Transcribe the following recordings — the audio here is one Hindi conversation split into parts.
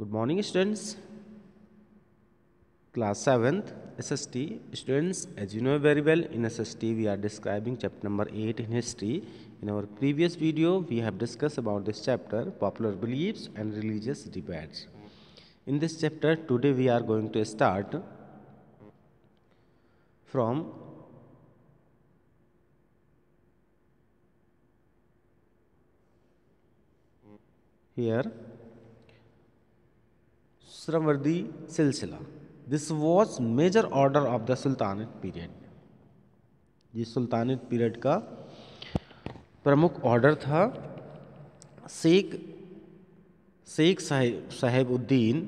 Good morning, students. Class 7th SST. Students, as you know very well, in SST we are describing chapter number 8 in history. In our previous video, we have discussed about this chapter, popular beliefs and religious debates. In this chapter, today we are going to start from here Sravardi Silsila. This was major order of the Sultanate period. ये सुल्तानत पीरियड का प्रमुख ऑर्डर था Sheikh Sheikh Shahabuddin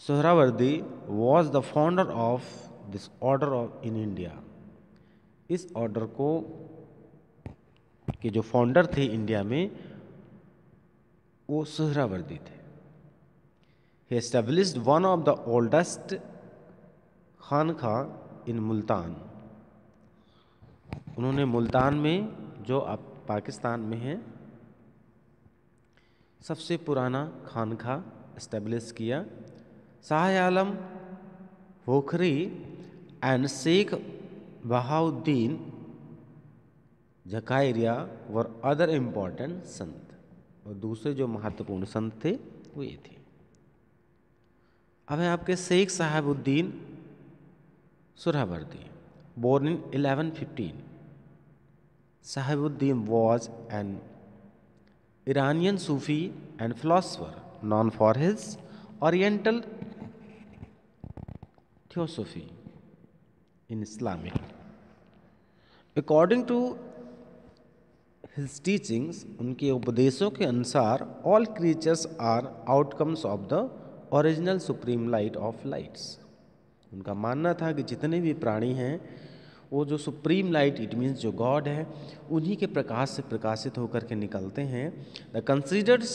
Suhrawardi was the founder of this order of in India इस ऑर्डर को, के जो फाउंडर थे इंडिया में, वो सोहरावर्दी थे He established one of the oldest खानखा इन मुल्तान उन्होंने मुल्तान में, जो अब पाकिस्तान में है, सबसे पुराना खानखा इस्टेब्लिश किया। Shah Alam Bukhari and Sheikh Bahauddin Zakariya were other important संत। और दूसरे जो महत्वपूर्ण संत थे, वो ये थे। अब है आपके Sheikh Shahabuddin Suhrawardi born in eleven fifteen Shahabuddin was an Iranian Sufi and philosopher known for his oriental theosophy in Islamic according to his teachings उनके उपदेशों के अनुसार all creatures are outcomes of the original supreme light of lights. उनका मानना था कि जितने भी प्राणी हैं, वो जो सुप्रीम लाइट, इट मीन्स जो गॉड है, उन्हीं के प्रकाश से प्रकाशित होकर के निकलते हैं। The considers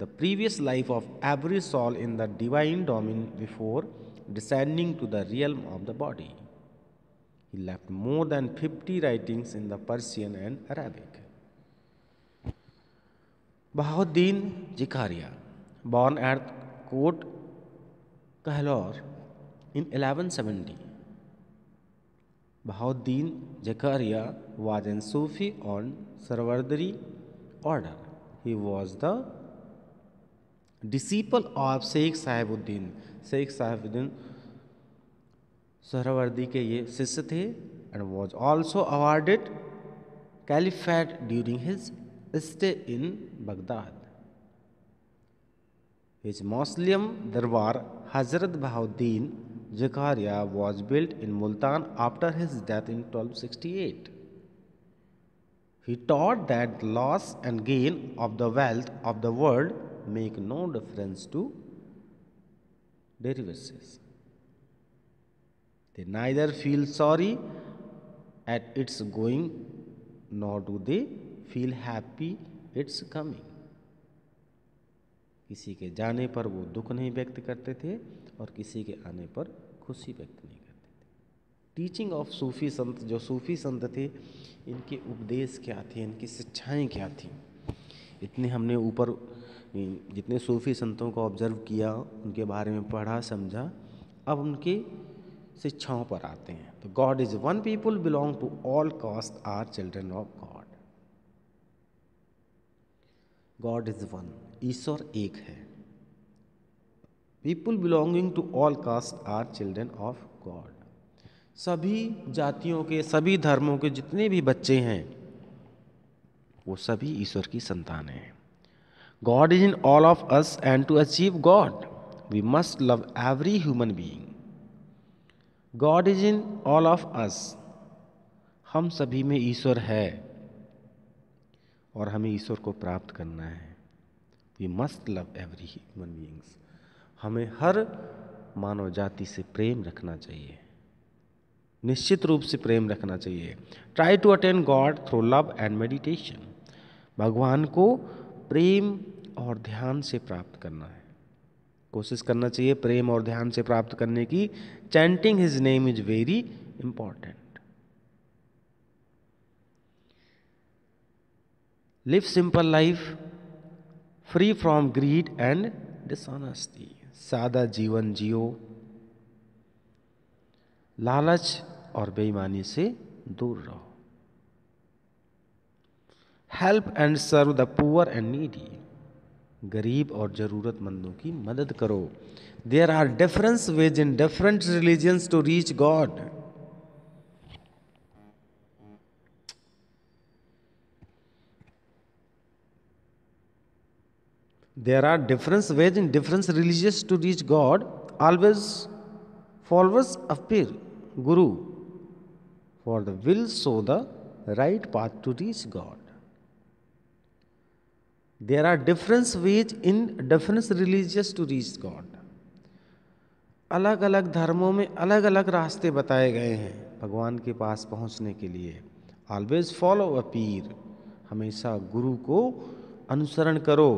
the previous life of every soul in the divine domain before descending to the realm of the body he left more than fifty writings in the Persian and Arabic Bahauddin Zakariya born at Kot Kehror in 1170 Bahauddin, Zakariya was an Sufi on Suhrawardi order he was the disciple of Sheikh Shahabuddin. Sheikh Shahabuddin Suhrawardi के ये शिष्य थे and was also awarded caliphate during his stay in Baghdad His mausoleum Darbar Hazrat Bahauddin Zakaria was built in Multan after his death in 1268. He taught that loss and gain of the wealth of the world make no difference to derivatives. They neither feel sorry at its going nor do they feel happy its coming. किसी के जाने पर वो दुख नहीं व्यक्त करते थे और किसी के आने पर खुशी व्यक्त नहीं करते थे। टीचिंग ऑफ़ सूफी संत, जो सूफी संत थे, इनके उपदेश क्या थे? इनकी शिक्षाएँ क्या थी? इतने हमने ऊपर, जितने सूफी संतों को ऑब्ज़र्व किया, उनके बारे में पढ़ा, समझा, अब उनकी शिक्षाओं पर आते हैं। तो God is one people belong to all caste are children of God God is one ईश्वर एक है. People belonging to all caste are children of God सभी जातियों के, सभी धर्मों के जितने भी बच्चे हैं, वो सभी ईश्वर की संतान हैं. God is in all of us and to achieve God we must love every human being God is in all of us हम सभी में ईश्वर है. और हमें ईश्वर को प्राप्त करना है। We must love every human beings हमें हर मानव जाति से प्रेम रखना चाहिए। निश्चित रूप से प्रेम रखना चाहिए। Try to attain God through love and meditation भगवान को प्रेम और ध्यान से प्राप्त करना है। कोशिश करना चाहिए प्रेम और ध्यान से प्राप्त करने की। Chanting his name is very important live simple life free from greed and dishonesty सादा जीवन जियो लालच और बेईमानी से दूर रहो help and serve the poor and needy गरीब और ज़रूरतमंदों की मदद करो there are difference ways in different religions to reach God there are different ways in different religions to reach god always followers appear guru for the will show the right path to reach god there are different ways in different religions to reach god अलग अलग धर्मों में अलग अलग रास्ते बताए गए हैं भगवान के पास पहुँचने के लिए ऑलवेज फॉलो अ पीर हमेशा गुरु को अनुसरण करो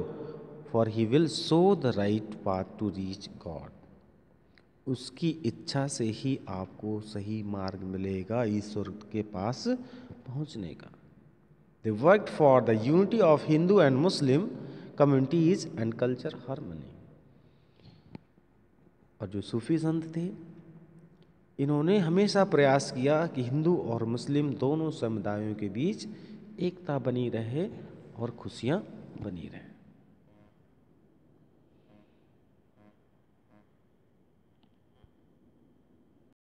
for he will show the right path to reach God उसकी इच्छा से ही आपको सही मार्ग मिलेगा ईश्वर के पास पहुँचने का। The work for the unity of Hindu and Muslim communities and culture harmony और जो सूफी संत थे, इन्होंने हमेशा प्रयास किया कि हिंदू और मुस्लिम दोनों समुदायों के बीच एकता बनी रहे और खुशियाँ बनी रहे।